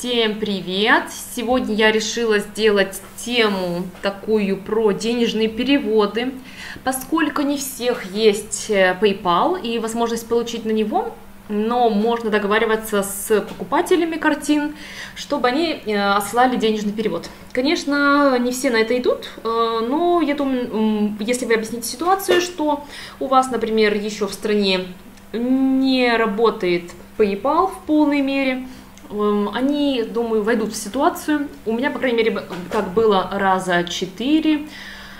Всем привет! Сегодня я решила сделать тему такую про денежные переводы. Поскольку не всех есть э, PayPal и возможность получить на него, но можно договариваться с покупателями картин, чтобы они э, отслали денежный перевод. Конечно, не все на это идут, э, но я думаю, если вы объясните ситуацию, что у вас, например, еще в стране не работает PayPal в полной мере, они, думаю, войдут в ситуацию. У меня, по крайней мере, так было раза четыре.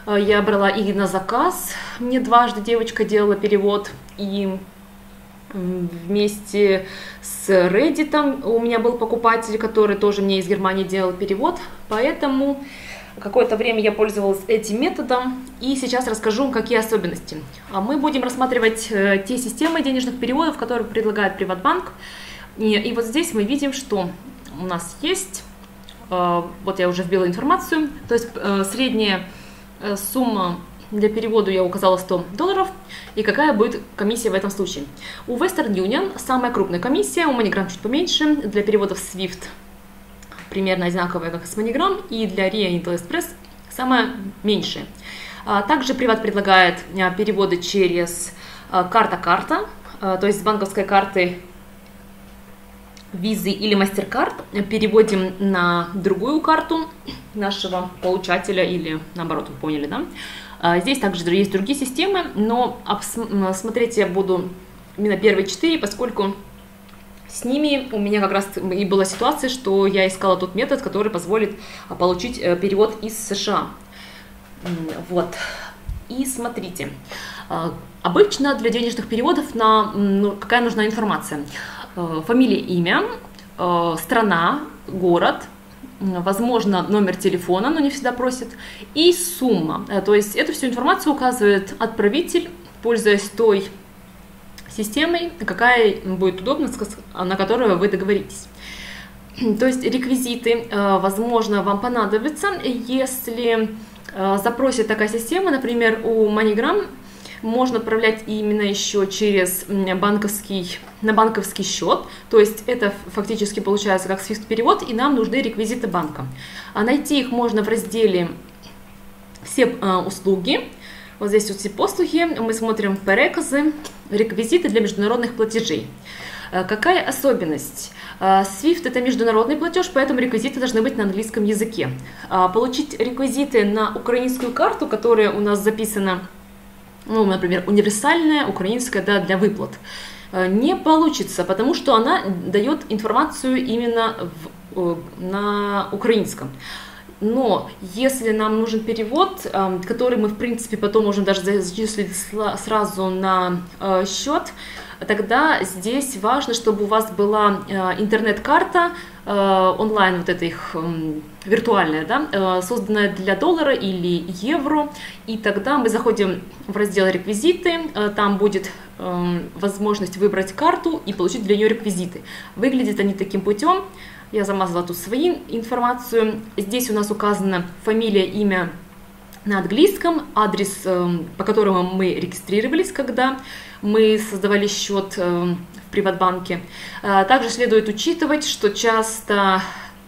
Э, я брала и на заказ. Мне дважды девочка делала перевод. И вместе с Reddit у меня был покупатель, который тоже мне из Германии делал перевод. Поэтому Какое-то время я пользовалась этим методом, и сейчас расскажу, какие особенности. А мы будем рассматривать э, те системы денежных переводов, которые предлагает Приватбанк. И, и вот здесь мы видим, что у нас есть, э, вот я уже вбила информацию, то есть э, средняя сумма для перевода я указала 100 долларов. И какая будет комиссия в этом случае? У Western Union самая крупная комиссия, у MoneyGram чуть поменьше. Для переводов SWIFT примерно одинаковая, как с MoneyGram, и для RIA Intel Express самая меньшая. А, также Приват предлагает а, переводы через а, карта-карта, то есть с банковской карты визы или MasterCard переводим на другую карту нашего получателя или наоборот, вы поняли, да? Здесь также есть другие системы, но смотреть я буду именно первые четыре, поскольку с ними у меня как раз и была ситуация, что я искала тот метод, который позволит а, получить э, перевод из США. Вот. И смотрите, а, обычно для денежных переводов на, ну, какая нужна информация? Э, фамилия, имя, э, страна, город, возможно, номер телефона, но не всегда просит, и сумма. То есть эту всю информацию указывает отправитель, пользуясь той системой, какая будет удобна, на которую вы договоритесь. То есть реквизиты, э, возможно, вам понадобятся, если э, запросит такая система, например, у MoneyGram можно отправлять именно еще через банковский, на банковский счет, то есть это фактически получается как SWIFT-перевод, и нам нужны реквизиты банка. А найти их можно в разделе «Все э, услуги», вот здесь вот все послуги, мы смотрим переказы, реквизиты для международных платежей. Э, какая особенность? Э, SWIFT это международный платеж, поэтому реквизиты должны быть на английском языке. Э, получить реквизиты на украинскую карту, которая у нас записана, ну, например, универсальная украинская да, для выплат, не получится, потому что она дает информацию именно в, на украинском. Но если нам нужен перевод, эм, который мы, в принципе, потом можем даже зачислить сразу на э, счет, тогда здесь важно, чтобы у вас была э, интернет-карта э, онлайн, вот эта их эм, виртуальная, да, созданная для доллара или евро, и тогда мы заходим в раздел реквизиты, там будет эм, возможность выбрать карту и получить для нее реквизиты. Выглядят они таким путем, я замазала тут свою информацию. Здесь у нас указана фамилия, имя на английском, адрес, эм, по которому мы регистрировались, когда мы создавали счет Приватбанке. А, также следует учитывать, что часто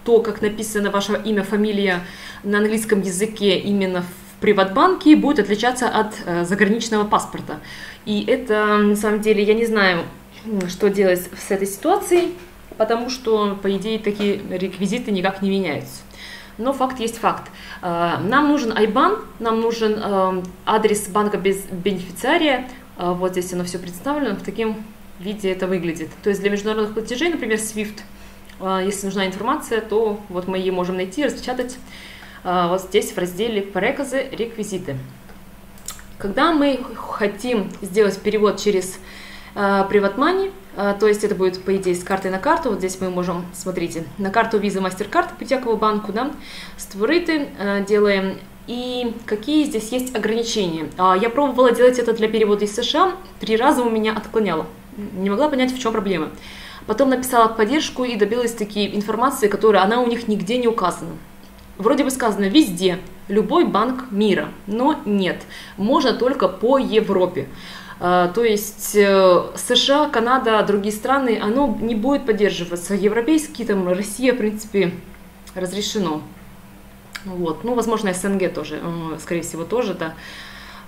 то, как написано ваше имя, фамилия на английском языке именно в Приватбанке, будет отличаться от э, заграничного паспорта. И это, на самом деле, я не знаю, что делать с этой ситуацией потому что, по идее, такие реквизиты никак не меняются. Но факт есть факт. Э, нам нужен IBAN, нам нужен э, адрес банка без бенефициария. Э, вот здесь оно все представлено, в таком виде это выглядит. То есть для международных платежей, например, SWIFT, если нужна информация, то вот мы ее можем найти, распечатать вот здесь в разделе «Переказы. Реквизиты». Когда мы хотим сделать перевод через PrivatMoney, а, то есть это будет, по идее, с карты на карту. Вот здесь мы можем, смотрите, на карту Visa MasterCard по банку, да, створити делаем. И какие здесь есть ограничения? А, я пробовала делать это для перевода из США, три раза у меня отклоняло. Не могла понять, в чем проблема. Потом написала поддержку и добилась такие информации, которая она у них нигде не указана. Вроде бы сказано везде, любой банк мира, но нет, можно только по Европе. То есть э, США, Канада, другие страны, оно не будет поддерживаться. Европейские, там, Россия, в принципе, разрешено. Вот. Ну, возможно, СНГ тоже, э, скорее всего, тоже, да.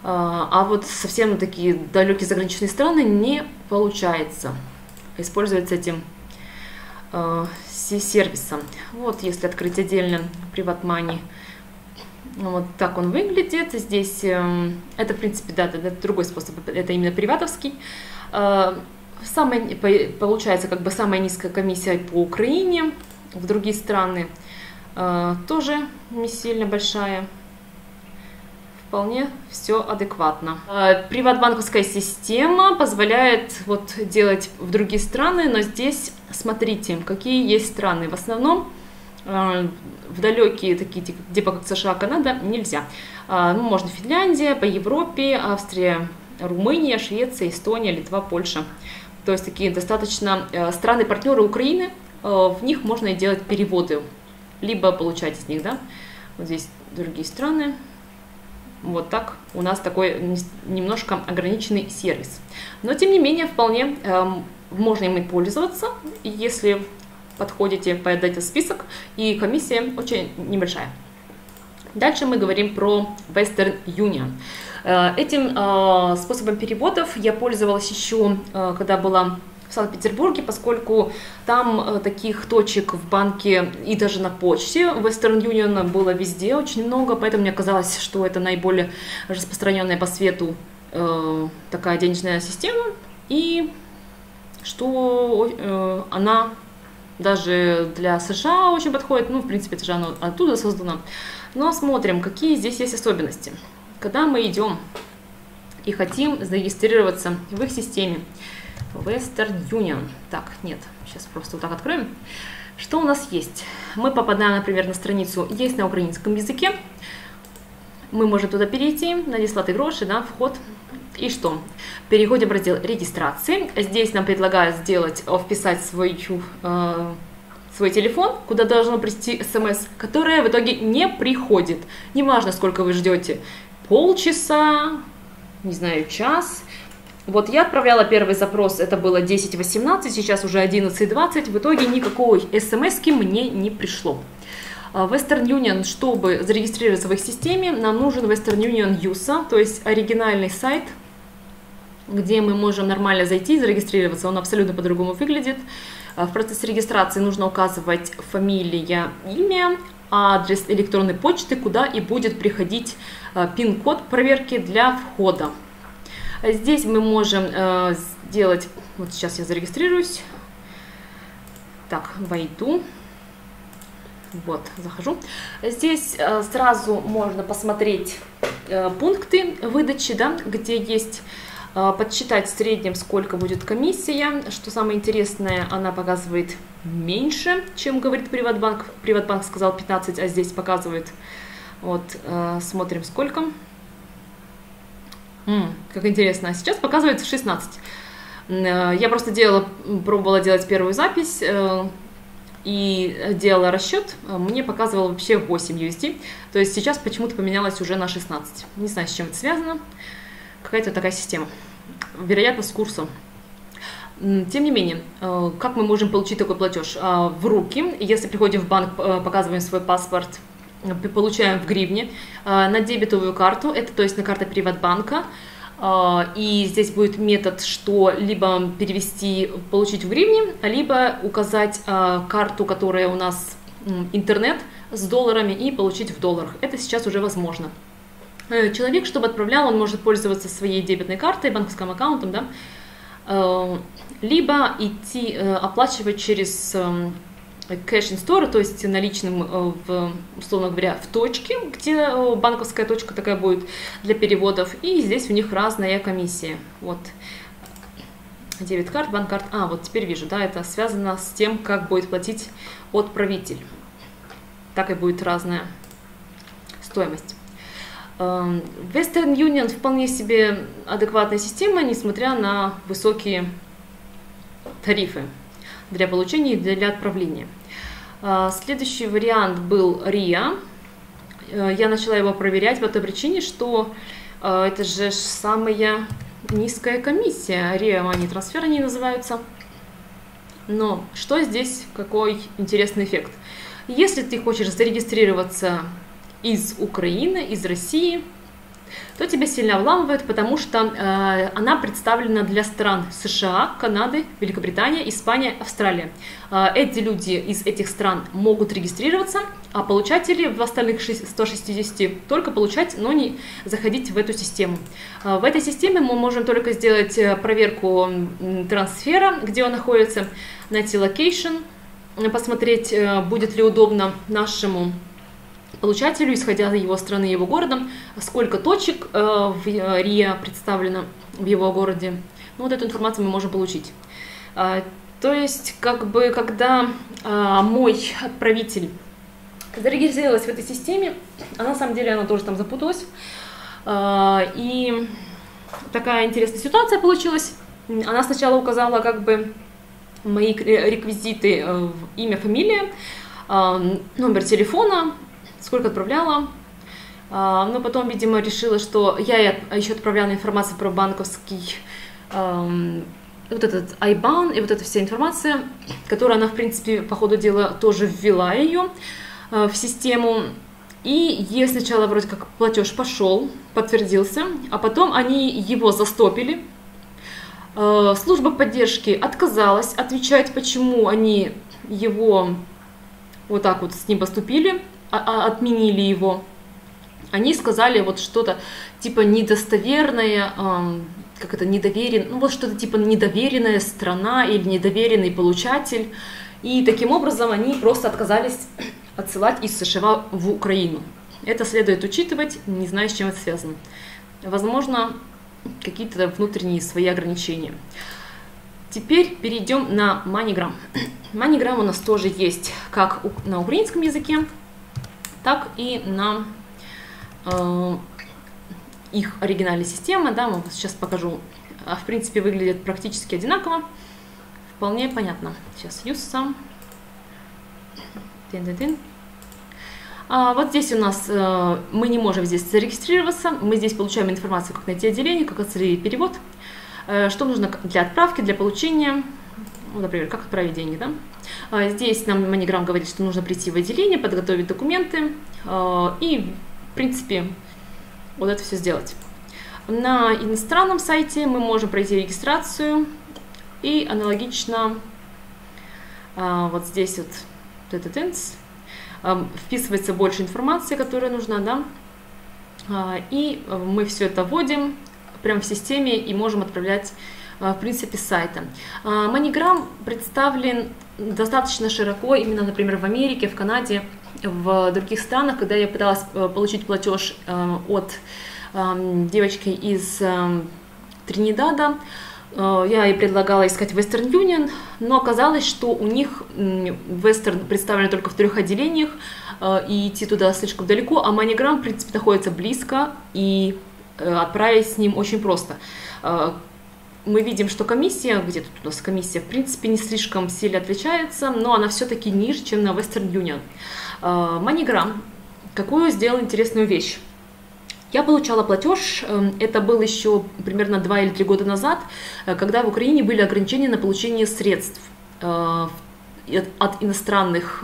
А вот совсем такие далекие заграничные страны не получается использовать этим э, сервисом. Вот, если открыть отдельно PrivatMoney, вот так он выглядит. Здесь э, это, в принципе, да, это другой способ, это именно приватовский. Э, самая, получается, как бы самая низкая комиссия по Украине, в другие страны тоже не сильно большая вполне все адекватно. Э, приватбанковская система позволяет вот делать в другие страны, но здесь смотрите, какие есть страны. В основном э, в далекие такие, типа как США, Канада, нельзя. Э, ну, можно Финляндия, по Европе, Австрия, Румыния, Швеция, Эстония, Литва, Польша. То есть такие достаточно страны-партнеры Украины, в них можно делать переводы, либо получать из них, да. Вот здесь другие страны, вот так у нас такой немножко ограниченный сервис. Но тем не менее вполне э, можно им пользоваться, если подходите под этот список, и комиссия очень небольшая. Дальше мы говорим про Western Union. Э, этим э, способом переводов я пользовалась еще, э, когда была Санкт-Петербурге, поскольку там э, таких точек в банке и даже на почте Western Union было везде очень много, поэтому мне казалось, что это наиболее распространенная по свету э, такая денежная система, и что э, она даже для США очень подходит, ну, в принципе, это же оно оттуда создано. Но смотрим, какие здесь есть особенности. Когда мы идем и хотим зарегистрироваться в их системе, Western Union. Так, нет, сейчас просто вот так откроем. Что у нас есть? Мы попадаем, например, на страницу «Есть на украинском языке». Мы можем туда перейти, надеслать гроши, да, вход. И что? Переходим в раздел регистрации. Здесь нам предлагают сделать, вписать свою, э, свой телефон, куда должно прийти смс, которое в итоге не приходит. Неважно, сколько вы ждете. Полчаса, не знаю, час – вот я отправляла первый запрос, это было 10.18, сейчас уже 11.20, в итоге никакой смс мне не пришло. А, Western Union, чтобы зарегистрироваться в их системе, нам нужен Western Union USA, то есть оригинальный сайт, где мы можем нормально зайти, зарегистрироваться, он абсолютно по-другому выглядит. А, в процессе регистрации нужно указывать фамилия, имя, адрес электронной почты, куда и будет приходить а, пин-код проверки для входа. Здесь мы можем э, сделать, вот сейчас я зарегистрируюсь, так, войду, вот, захожу. Здесь э, сразу можно посмотреть э, пункты выдачи, да, где есть подсчитать в среднем, сколько будет комиссия. Что самое интересное, она показывает меньше, чем говорит Приватбанк. Приватбанк сказал 15, а здесь показывает, вот, смотрим сколько. Mm, как интересно. А сейчас показывается 16. Э, я просто делала, пробовала делать первую запись э, и делала расчет. Мне показывало вообще 8 USD. То есть сейчас почему-то поменялось уже на 16. Не знаю, с чем это связано. Какая-то такая система. Вероятно, с курсом. Тем не менее, э, как мы можем получить такой платеж? В руки, если приходим в банк, показываем свой паспорт, получаем в гривне э, на дебетовую карту, это то есть на карту Приватбанка. Э, и здесь будет метод, что либо перевести, получить в гривне, либо указать э, карту, которая у нас интернет с долларами и получить в долларах. Это сейчас уже возможно. Человек, чтобы отправлял, он может пользоваться своей дебетной картой, банковским аккаунтом, да, либо идти оплачивать через in store, то есть наличным, э, в, условно говоря, в точке, где э, банковская точка такая будет для переводов, и здесь у них разная комиссия. Вот. Дебет карт, банк карт. А, вот теперь вижу, да, это связано с тем, как будет платить отправитель. Так и будет разная стоимость. Эм, Western Union вполне себе адекватная система, несмотря на высокие тарифы для получения и для отправления. А, следующий вариант был РИА. Э, я начала его проверять по той причине, что э, это же самая низкая комиссия. Риа Money трансфер они называются. Но что здесь, какой интересный эффект? Если ты хочешь зарегистрироваться из Украины, из России, то тебя сильно вламывают, потому что э, она представлена для стран США, Канады, Великобритания, Испания, Австралия. Э, эти люди из этих стран могут регистрироваться, а получатели в остальных 160 только получать, но не заходить в эту систему. Э, в этой системе мы можем только сделать э, проверку трансфера, где он находится, найти location, посмотреть, э, будет ли удобно нашему получателю, исходя из его страны, его города, сколько точек э, в э, РИА представлено в его городе. Ну, вот эту информацию мы можем получить. А, то есть, как бы, когда а, мой отправитель зарегистрировалась в этой системе, а на самом деле она тоже там запуталась, а, и такая интересная ситуация получилась. Она сначала указала как бы мои реквизиты, э, имя, фамилия, номер телефона, сколько отправляла. А, но потом, видимо, решила, что я еще отправляла информацию про банковский вот этот IBAN и вот эта вся информация, которую она, в принципе, по ходу дела тоже ввела ее а, в систему. И ей сначала вроде как платеж пошел, подтвердился, а потом они его застопили. А, служба поддержки отказалась отвечать, почему они его вот так вот с ним поступили. А, а, отменили его. Они сказали вот что-то типа недостоверное, как это, недоверен, ну вот что-то типа недоверенная страна или недоверенный получатель. И таким образом они просто отказались отсылать из США в Украину. Это следует учитывать, не знаю, с чем это связано. Возможно, какие-то внутренние свои ограничения. Теперь перейдем на MoneyGram. MoneyGram у нас тоже есть как на украинском языке, так и на э, их оригинальной системы. Да, мы сейчас покажу. А, в принципе, выглядит практически одинаково. Вполне понятно. Сейчас use сам. А вот здесь у нас э, мы не можем здесь зарегистрироваться. Мы здесь получаем информацию, как найти отделение, как отследить перевод, э, что нужно для отправки, для получения ну, например, как отправить деньги, да? А, здесь нам Маниграм говорит, что нужно прийти в отделение, подготовить документы а, и, в принципе, вот это все сделать. На иностранном сайте мы можем пройти регистрацию и аналогично а, вот здесь вот тенс, вписывается больше информации, которая нужна, да, и мы все это вводим прямо в системе и можем отправлять в принципе, сайта. MoneyGram представлен достаточно широко, именно, например, в Америке, в Канаде, в других странах, когда я пыталась э, получить платеж э, от девочки из Тринидада, я ей предлагала искать Western Union, но оказалось, что у них Western представлен только в трех отделениях, и идти туда слишком далеко, а MoneyGram, в принципе, находится близко, и отправить с ним очень просто мы видим, что комиссия, где тут у нас комиссия, в принципе, не слишком сильно отличается, но она все-таки ниже, чем на Western Union. А, MoneyGram, какую сделал интересную вещь? Я получала платеж, эм, это был еще примерно 2 или 3 года назад, э, когда в Украине были ограничения на получение средств э, от иностранных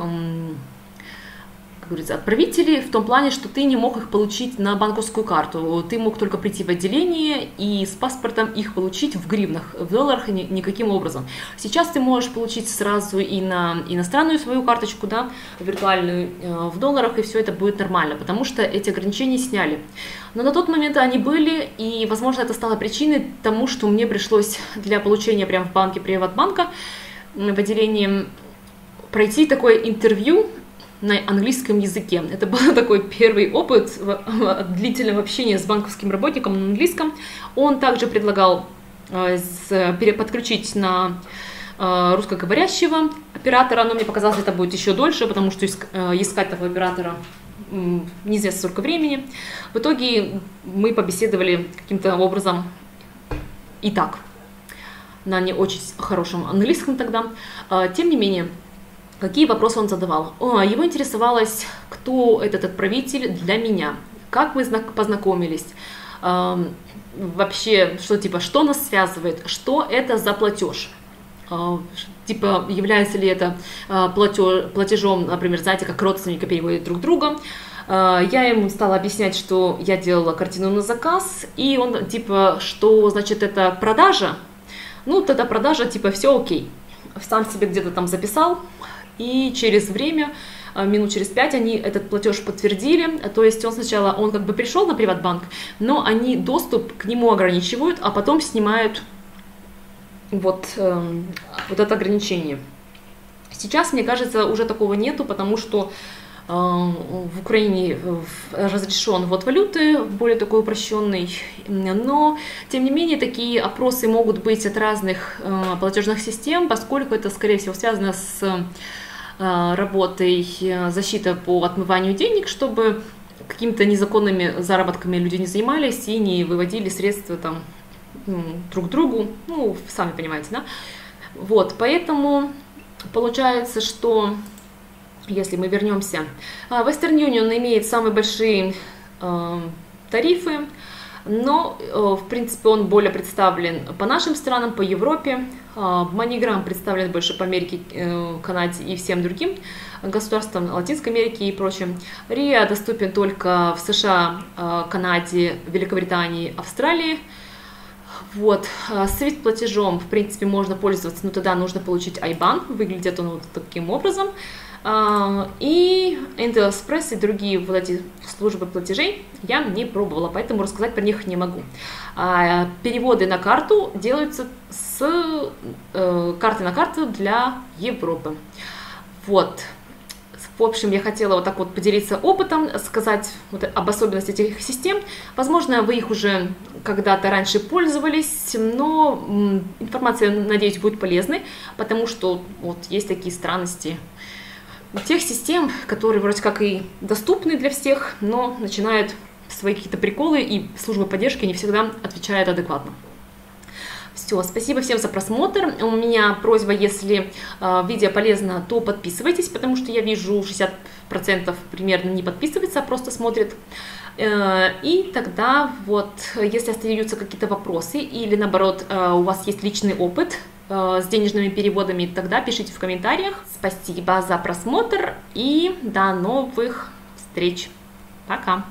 говорится, отправители в том плане, что ты не мог их получить на банковскую карту. Ты мог только прийти в отделение и с паспортом их получить в гривнах, в долларах ни, никаким образом. Сейчас ты можешь получить сразу и на иностранную свою карточку, да, виртуальную, э, в долларах, и все это будет нормально, потому что эти ограничения сняли. Но на тот момент они были, и, возможно, это стало причиной тому, что мне пришлось для получения прямо в банке Приватбанка в отделении пройти такое интервью на английском языке. Это был такой первый опыт длительного общения с банковским работником на английском. Он также предлагал э, подключить на э, русскоговорящего оператора, но мне показалось, это будет еще дольше, потому что э, искать такого оператора неизвестно сколько времени. В итоге мы побеседовали каким-то образом и так, на не очень хорошем английском тогда. Тем не менее, Какие вопросы он задавал? О, его интересовалось, кто этот отправитель для меня, как мы познакомились, вообще, что типа, что нас связывает, что это за платеж. Типа, является ли это платеж, платежом, например, знаете, как родственники переводят друг друга, я ему стала объяснять, что я делала картину на заказ, и он типа, что значит это продажа, ну тогда продажа типа все окей. Сам себе где-то там записал, и через время а, минут через пять они этот платеж подтвердили, то есть он сначала, он как бы пришел на Приватбанк, но они доступ к нему ограничивают, а потом снимают вот, э, вот это ограничение. Сейчас, мне кажется, уже такого нету, потому что э, в Украине разрешен ввод валюты, более такой упрощенный, но, тем не менее, такие опросы могут быть от разных э, платежных систем, поскольку это, скорее всего, связано с Э, работой э, защита по отмыванию денег, чтобы какими-то незаконными заработками люди не занимались и не выводили средства там друг другу, ну, сами понимаете, да? Вот, поэтому получается, что если мы вернемся, э, Western Union имеет самые большие э, тарифы, но, в принципе, он более представлен по нашим странам, по Европе. MoneyGram представлен больше по Америке, э, Канаде и всем другим государствам Латинской Америки и прочим. РИА доступен только в США, э, Канаде, Великобритании, Австралии. Вот, с платежом, в принципе, можно пользоваться, но тогда нужно получить IBAN, выглядит он вот таким образом. А, и Intel Express и другие вот эти службы платежей я не пробовала, поэтому рассказать про них не могу. А, переводы на карту делаются с э, карты на карту для Европы. Вот. В общем, я хотела вот так вот поделиться опытом, сказать вот об особенностях этих систем. Возможно, вы их уже когда-то раньше пользовались, но информация, надеюсь, будет полезной, потому что вот есть такие странности тех систем, которые вроде как и доступны для всех, но начинают свои какие-то приколы, и служба поддержки не всегда отвечает адекватно. Все, спасибо всем за просмотр. У меня просьба, если э, видео полезно, то подписывайтесь, потому что я вижу 60% примерно не подписывается, а просто смотрит. Э, и тогда вот, если остаются какие-то вопросы или наоборот э, у вас есть личный опыт Э, с денежными переводами, тогда пишите в комментариях. Спасибо за просмотр и до новых встреч. Пока!